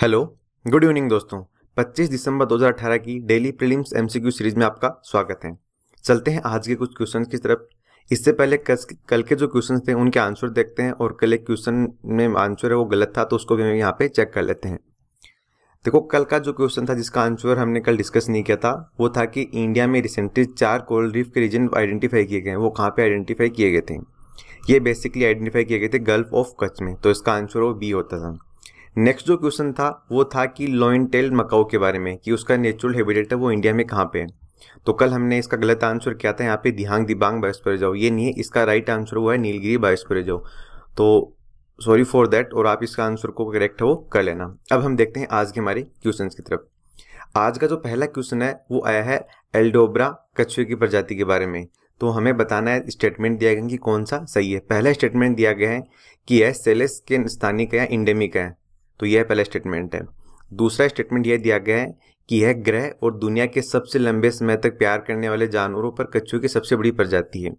Hello, good evening दोस्तों। 25 दिसंबर 2018 की daily prelims MCQ series में आपका स्वागत है। चलते हैं आज के कुछ क्वेश्चंस की तरफ़। इससे पहले कल के जो क्वेश्चंस थे, उनके आंसर देखते हैं और कल एक क्वेश्चन में आंसर है, वो गलत था तो उसको भी हम यहाँ पे चेक कर लेते हैं। देखो, कल का जो क्वेश्चन था, जिसका आंसर हमने कल डिस्कस नहीं किया था, वो था कि इंडिया में रिसेंटली चार कोल्ड रीफ के रीजन आइडेंटिफाई किए गए हैं। वो कहाँ पे आइडेंटिफाई किए गए थे? ये बेसिकली आइडेंटिफाई किए गए थे गल्फ ऑफ़ कच्छ में तो इसका आंसर वो बी होता था। नेक्स्ट जो क्वेश्चन था, वो था कि लॉइन टेल मकाऊ के बारे में, कि उसका नेचुरल हैबिटेट है वो इंडिया में कहाँ पे है? तो कल हमने इसका गलत आंसर किया था, यहाँ पे दिहांग दिबांग बायोस्फीयर जाओ। ये नहीं है, इसका राइट आंसर हुआ है नीलगिरी बायोस्फीयर जाओ। तो सॉरी फॉर दैट और आप इसका आंसर को करेक्ट है वो कर लेना। अब हम देखते हैं आज के हमारे क्वेश्चन की तरफ़। आज का जो पहला क्वेश्चन है, वो आया है एल्डोब्रा कछुए की प्रजाति के बारे में। तो हमें बताना है स्टेटमेंट दिया गया कि कौन सा सही है। पहला स्टेटमेंट दिया गया है कि यह सेलेस के स्थानिक है इंडेमिक है। तो यह पहला स्टेटमेंट है। दूसरा स्टेटमेंट यह दिया गया है कि यह ग्रह और दुनिया के सबसे लंबे समय तक प्यार करने वाले जानवरों पर कछुए की सबसे बड़ी प्रजाति है।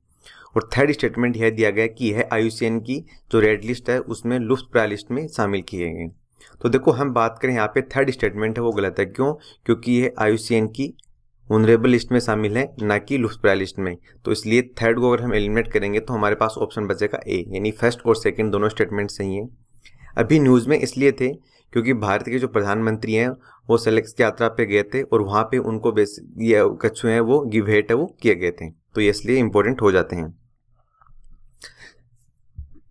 और थर्ड स्टेटमेंट यह दिया गया है कि यह आयुसीएन की जो रेड लिस्ट है, उसमें लुफ्त प्राय लिस्ट में शामिल किए गए तो देखो, हम बात करें यहाँ पे थर्ड स्टेटमेंट है, वो गलत है। क्यों? क्योंकि यह आयुसीएन की उनरेबल लिस्ट में शामिल है, ना कि लुफ्त प्राय लिस्ट में। तो इसलिए थर्ड को अगर हम एलिमिनेट करेंगे तो हमारे पास ऑप्शन बचेगा ए यानी फ़र्स्ट और सेकेंड दोनों स्टेटमेंट सही हैं। अभी न्यूज़ में इसलिए थे क्योंकि भारत के जो प्रधानमंत्री हैं, वो सेलेक्स यात्रा पे गए थे और वहाँ पे उनको बेस, ये कछुए हैं, वो गिवेट है, वो किए गए थे। तो ये इसलिए इम्पोर्टेंट हो जाते हैं।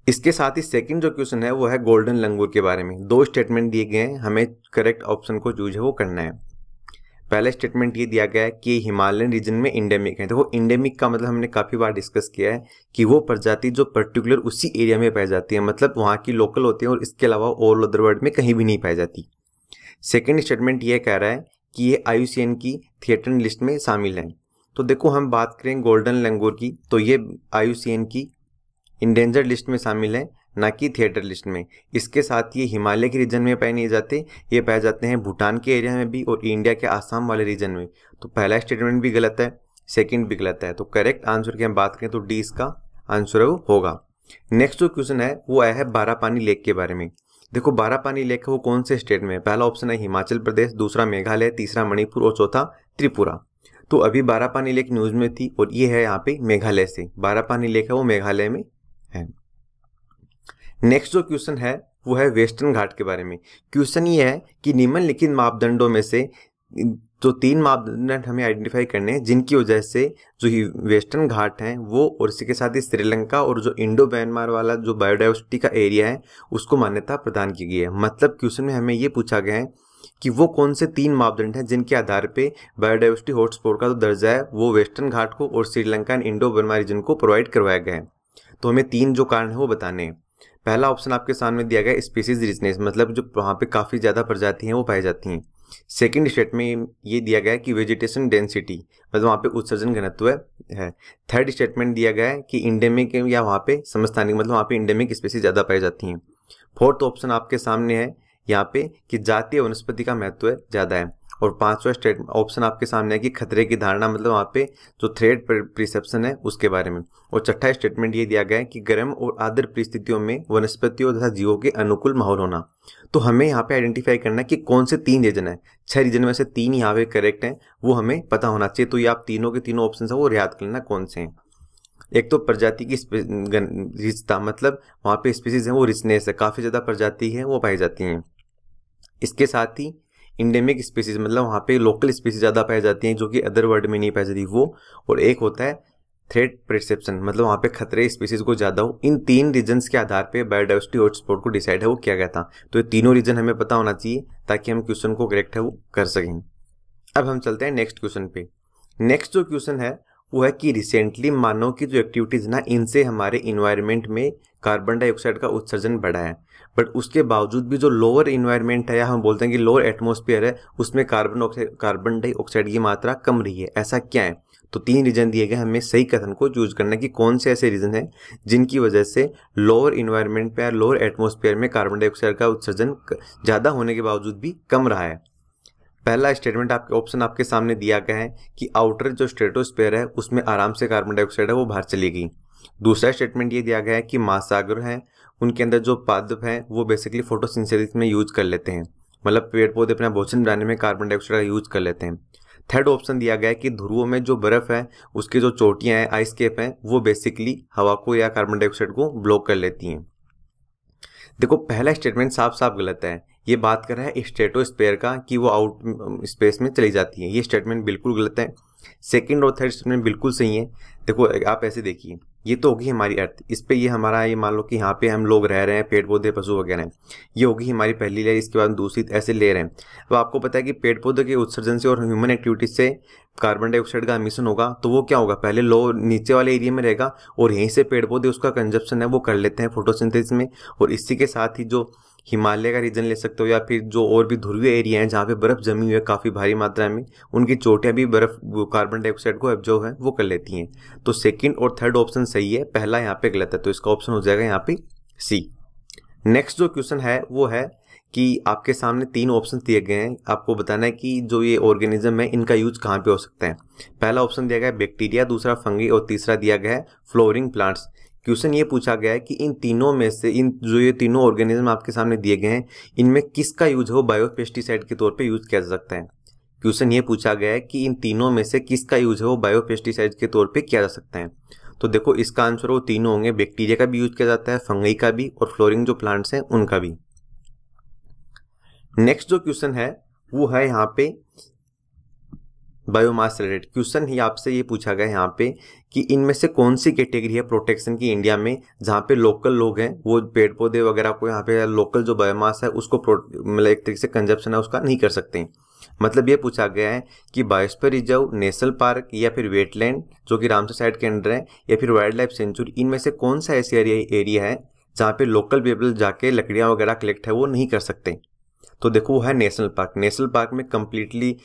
इसके साथ ही सेकंड जो क्वेश्चन है, वो है गोल्डन लंगूर के बारे में। दो स्टेटमेंट दिए गए हैं, हमें करेक्ट ऑप्शन को चूज़ है वो करना है। पहला स्टेटमेंट ये दिया गया है कि हिमालयन रीजन में इंडेमिक है। देखो तो इंडेमिक का मतलब हमने काफ़ी बार डिस्कस किया है कि वो प्रजाति जो पर्टिकुलर उसी एरिया में पाई जाती है मतलब वहाँ की लोकल होती है और इसके अलावा ऑल अदर वर्ल्ड में कहीं भी नहीं पाई जाती। सेकेंड स्टेटमेंट ये कह रहा है कि ये आई की थिएटर लिस्ट में शामिल है। तो देखो हम बात करें गोल्डन लंगूर की तो ये आई की इंडेंजर लिस्ट में शामिल है। ना कि थिएटर लिस्ट में। इसके साथ ये हिमालय के रीजन में पाए नहीं जाते, ये पाए जाते हैं भूटान के एरिया में भी और इंडिया के आसाम वाले रीजन में। तो पहला स्टेटमेंट भी गलत है सेकंड भी गलत है। तो करेक्ट आंसर की हम बात करें तो डी इसका आंसर होगा। नेक्स्ट जो क्वेश्चन है, वो आया है बारापानी लेक के बारे में। देखो, बारापानी लेक है वो कौन से स्टेट में पहला ऑप्शन है हिमाचल प्रदेश, दूसरा मेघालय, तीसरा मणिपुर और चौथा त्रिपुरा। तो अभी बारापानी लेक न्यूज़ में थी और ये है यहाँ पे मेघालय से। बारापानी लेक है वो मेघालय में है। नेक्स्ट जो क्वेश्चन है, वो है वेस्टर्न घाट के बारे में। क्वेश्चन ये है कि निम्नलिखित मापदंडों में से, जो तीन मापदंड हमें आइडेंटिफाई करने हैं, जिनकी वजह से जो ही वेस्टर्न घाट हैं, वो और इसी के साथ ही श्रीलंका और जो इंडो म्यांमार वाला जो बायोडाइवर्सिटी का एरिया है, उसको मान्यता प्रदान की गई है। मतलब क्वेश्चन में हमें ये पूछा गया है कि वो कौन से तीन मापदंड हैं जिनके आधार पे बायोडाइवर्सिटी हॉटस्पॉट का जो दर्जा है, वो वेस्टर्न घाट को और Sri Lanka and indo Burma region को प्रोवाइड करवाया गया है। तो हमें तीन जो कारण है, वो बताने हैं। पहला ऑप्शन आपके सामने दिया गया स्पीसीज रिचनेस मतलब जो वहाँ पे काफ़ी ज़्यादा प्रजाति हैं, वो पाई जाती हैं। सेकेंड स्टेट में ये दिया गया है कि वेजिटेशन डेंसिटी मतलब वहाँ पे उत्सर्जन घनत्व है। थर्ड स्टेटमेंट दिया गया है कि इंडेमिक या वहाँ पे समस्थानिक मतलब वहाँ पे इंडेमिक स्पीसीज ज़्यादा पाई जाती हैं। फोर्थ ऑप्शन आपके सामने है, यहाँ पे कि जातीय वनस्पति का महत्व ज़्यादा है। और पांचवा स्टेट ऑप्शन आपके सामने है कि खतरे की धारणा मतलब वहाँ पे जो थ्रेड प्रिसेप्शन है, उसके बारे में। और छठा स्टेटमेंट ये दिया गया है कि गर्म और आदर परिस्थितियों में वनस्पतियों तथा जीवों के अनुकूल माहौल होना। तो हमें यहाँ पे आइडेंटिफाई करना है कि कौन से तीन रीजन है। छह रीजन में से तीन यहाँ पे करेक्ट हैं, वो हमें पता होना चाहिए। तो ये आप तीनों के तीनों ऑप्शन है, वो याद कर लेना कौन से हैं। एक तो प्रजाति की रिचता मतलब वहाँ पे स्पीसीज है, वो रिचनेस है। काफ़ी ज़्यादा प्रजाति है, वो पाई जाती हैं। इसके साथ ही इंडेमिक स्पीसीज मतलब वहाँ पे लोकल स्पीसीज ज़्यादा पाई जाती हैं जो कि अदर वर्ल्ड में नहीं पाई जाती, वो। और एक होता है थ्रेड परसेप्शन मतलब वहाँ पे खतरे स्पीसीज को ज़्यादा हो। इन तीन रीजन्स के आधार पे बायोडाइवर्सिटी हॉटस्पॉट को डिसाइड है वो किया गया था। तो ये तीनों रीजन हमें पता होना चाहिए ताकि हम क्वेश्चन को करेक्ट है वो कर सकें। अब हम चलते हैं नेक्स्ट क्वेश्चन पे। नेक्स्ट जो क्वेश्चन है वो है कि रिसेंटली मानव की जो एक्टिविटीज़ ना, इनसे हमारे इन्वायरमेंट में कार्बन डाइऑक्साइड का उत्सर्जन बढ़ा है। बट उसके बावजूद भी जो लोअर इन्वायरमेंट है, या हम बोलते हैं कि लोअर एटमोसफियर है, उसमें कार्बन कार्बन डाइऑक्साइड की मात्रा कम रही है। ऐसा क्या है? तो तीन रीजन दिए गए हमें सही कथन को चूज़ करना कि कौन से ऐसे रीजन हैं जिनकी वजह से लोअर इन्वायरमेंट पे या लोअर एटमोसफियर में कार्बन डाइऑक्साइड का उत्सर्जन ज़्यादा होने के बावजूद भी कम रहा है। पहला स्टेटमेंट आपके ऑप्शन आपके सामने दिया गया है कि आउटर जो स्ट्रेटोस्पेयर है, उसमें आराम से कार्बन डाइऑक्साइड है, वो बाहर चली गई दूसरा स्टेटमेंट ये दिया गया है कि महासागर हैं, उनके अंदर जो पादप हैं, वो बेसिकली फोटोसिंथेसिस में यूज़ कर लेते हैं। मतलब पेड़ पौधे अपना भोजन बनाने में कार्बन डाइऑक्साइड का यूज़ कर लेते हैं। थर्ड ऑप्शन दिया गया है कि ध्रुवों में जो बर्फ़ है, उसकी जो चोटियाँ हैं आइस केप हैं, वो बेसिकली हवा को या कार्बन डाइऑक्साइड को ब्लॉक कर लेती हैं। देखो, पहला स्टेटमेंट साफ़ साफ़ गलत है। ये बात कर रहा है स्टेटोस्पेयर का कि वो आउट, स्पेस में चली जाती है। ये स्टेटमेंट बिल्कुल गलत है। सेकंड और थर्ड स्टेटमेंट बिल्कुल सही है। देखो, आप ऐसे देखिए, ये तो होगी हमारी अर्थ। इस पे ये हमारा, ये मान लो कि यहाँ पे हम लोग रह रहे हैं, पेड़, पौधे, पशु वगैरह हैं। ये होगी हमारी पहली लेयर इसके बाद दूसरी ऐसे ले रहे हैं। अब आपको पता है कि पेड़, पौधे के उत्सर्जन से और ह्यूमन एक्टिविटीज़ से कार्बन डाइऑक्साइड का एमिशन होगा तो वो क्या होगा? पहले लो नीचे वाले एरिया में रहेगा और यहीं से पेड़, पौधे उसका कंजप्शन है, वो कर लेते हैं फोटोसिंथेसिस में। और इसी के साथ ही जो हिमालय का रीजन ले सकते हो या फिर जो और भी ध्रुवीय एरिया हैं जहाँ पे बर्फ़ जमी हुई है काफ़ी भारी मात्रा में, उनकी चोटियाँ भी बर्फ़ कार्बन डाइऑक्साइड को एब्जॉर्व है, वो कर लेती हैं। तो सेकंड और थर्ड ऑप्शन सही है, पहला यहाँ पे गलत है तो इसका ऑप्शन हो जाएगा यहाँ पे सी नेक्स्ट जो क्वेश्चन है, वो है कि आपके सामने तीन ऑप्शन दिए गए हैं। आपको बताना है कि जो ये ऑर्गेनिज्म है, इनका यूज़ कहाँ पे हो सकता है? पहला ऑप्शन दिया गया है बैक्टीरिया दूसरा फंगी और तीसरा दिया गया है फ्लोरिंग प्लांट्स क्वेश्चन ये पूछा गया है कि इन तीनों में से, इन जो ये तीनों ऑर्गेनिज्म आपके सामने दिए गए हैं, इनमें किसका यूज़ हो? बायोपेस्टिसाइड के तौर पे यूज़ किया जा सकता है। क्वेश्चन ये पूछा गया है कि इन तीनों में से किसका यूज़ है? हो बायोपेस्टिसाइड के तौर पे किया जा सकता है। तो देखो, इसका आंसर वो तीनों होंगे। बैक्टीरिया का भी यूज़ किया जाता है फंगई का भी और फ्लोरिंग जो प्लांट्स हैं, उनका भी। नेक्स्ट जो क्वेश्चन है, वो है यहाँ पे बायोमास रिलेटेड क्वेश्चन ही, आपसे ये पूछा गया यहाँ पे कि इनमें से कौन सी कैटेगरी है प्रोटेक्शन की इंडिया में, जहाँ पे लोकल लोग हैं, वो पेड़ पौधे वगैरह को यहाँ पे लोकल जो बायोमास है, उसको मतलब एक तरीके से कंजप्शन है, उसका नहीं कर सकते हैं। मतलब ये पूछा गया है कि बायोस्फीयर रिज़र्व नेशनल पार्क या फिर वेटलैंड जो कि रामसर साइड के अंडर है, या फिर वाइल्ड लाइफ सेंचुरी इनमें से कौन सा ऐसी एरिया है, जहाँ पे लोकल पीपल जाके लकड़ियाँ वगैरह कलेक्ट है, वो नहीं कर सकते तो देखो, वो है नेशनल पार्क नेशनल पार्क में कम्प्लीटली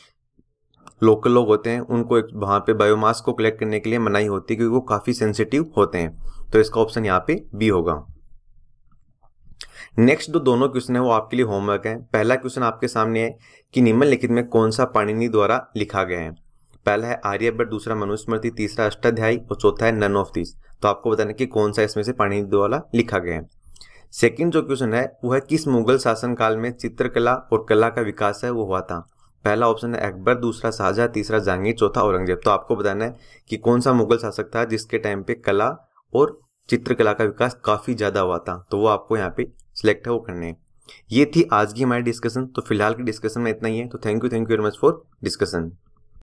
लोकल लोग होते हैं, उनको एक वहाँ पे बायोमास को कलेक्ट करने के लिए मनाही होती है, क्योंकि वो काफ़ी सेंसिटिव होते हैं। तो इसका ऑप्शन यहाँ पे बी होगा। नेक्स्ट जो दोनों क्वेश्चन है, वो आपके लिए होमवर्क है। पहला क्वेश्चन आपके सामने है कि निम्नलिखित में कौन सा पाणिनि द्वारा लिखा गया है? पहला है आर्यभट्ट दूसरा मनुस्मृति, तीसरा अष्टाध्यायी और चौथा है नन ऑफ़ दिस तो आपको बताना कि कौन सा इसमें से पाणिनि द्वारा लिखा गया है। सेकंड जो क्वेश्चन है, वो है किस मुगल शासनकाल में चित्रकला और कला का विकास है, वो हुआ था? पहला ऑप्शन है अकबर, दूसरा शाहजहां, तीसरा जहांगीर, चौथा औरंगज़ेब। तो आपको बताना है कि कौन सा मुगल शासक था जिसके टाइम पे कला और चित्रकला का विकास काफ़ी ज़्यादा हुआ था? तो वो आपको यहाँ पे सिलेक्ट है, वो करने ये थी आज की हमारी डिस्कशन तो फ़िलहाल की डिस्कशन में इतना ही है। तो thank you thank you very much for discussion